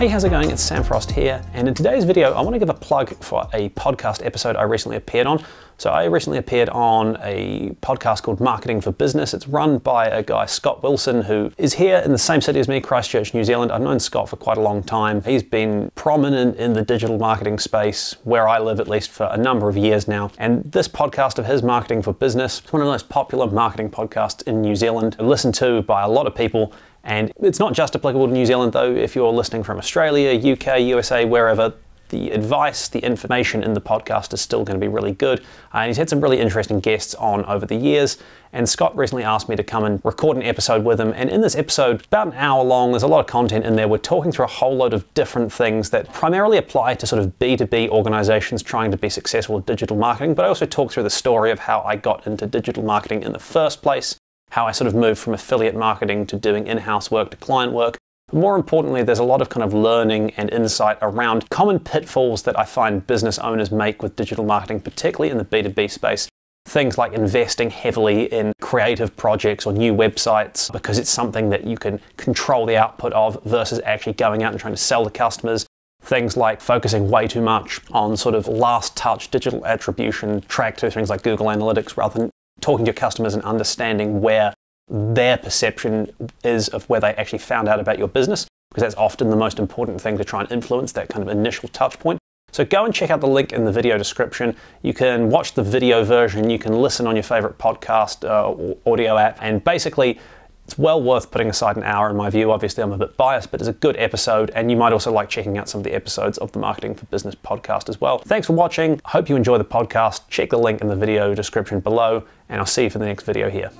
Hey, how's it going? It's Sam Frost here, and in today's video, I want to give a plug for a podcast episode I recently appeared on. So, I recently appeared on a podcast called Marketing for Business. It's run by a guy, Scott Wilson, who is here in the same city as me, Christchurch, New Zealand. I've known Scott for quite a long time. He's been prominent in the digital marketing space, where I live at least, for a number of years now. And this podcast of his, Marketing for Business, is one of the most popular marketing podcasts in New Zealand, listened to by a lot of people and it's not just applicable to New Zealand, though, if you're listening from Australia, UK, USA, wherever, the advice, the information in the podcast is still going to be really good. Uh, and he's had some really interesting guests on over the years. And Scott recently asked me to come and record an episode with him. And in this episode, about an hour long, there's a lot of content in there. We're talking through a whole load of different things that primarily apply to sort of B2B organizations trying to be successful with digital marketing. But I also talk through the story of how I got into digital marketing in the first place how I sort of moved from affiliate marketing to doing in house work to client work. More importantly, there's a lot of kind of learning and insight around common pitfalls that I find business owners make with digital marketing, particularly in the B2B space. Things like investing heavily in creative projects or new websites because it's something that you can control the output of versus actually going out and trying to sell to customers. Things like focusing way too much on sort of last touch digital attribution tracked to things like Google Analytics rather than talking to your customers and understanding where their perception is of where they actually found out about your business, because that's often the most important thing to try and influence that kind of initial touch point. So go and check out the link in the video description. You can watch the video version, you can listen on your favorite podcast uh, or audio app, and basically it's well worth putting aside an hour in my view. Obviously, I'm a bit biased, but it's a good episode, and you might also like checking out some of the episodes of the Marketing for Business podcast as well. Thanks for watching. Hope you enjoy the podcast. Check the link in the video description below, and I'll see you for the next video here.